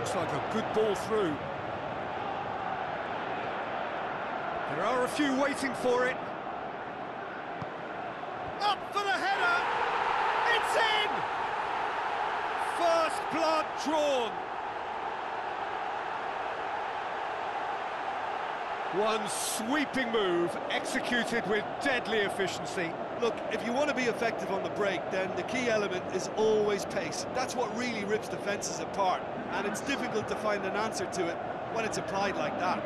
Looks like a good ball through. There are a few waiting for it. Up for the header! It's in! First blood drawn. One sweeping move, executed with deadly efficiency. Look, if you want to be effective on the break, then the key element is always pace. That's what really rips defences apart, and it's difficult to find an answer to it when it's applied like that.